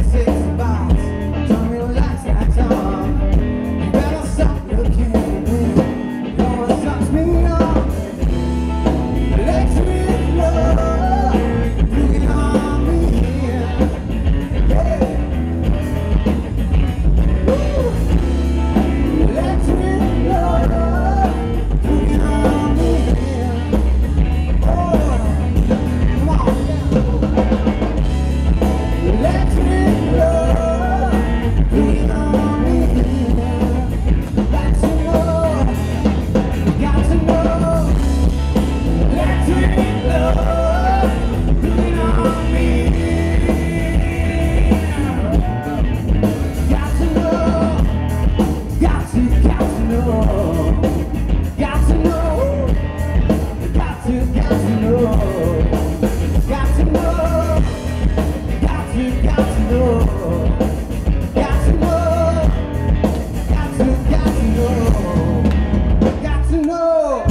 It's it. to, got to know. Got to know. Got to, got to know. Got to know.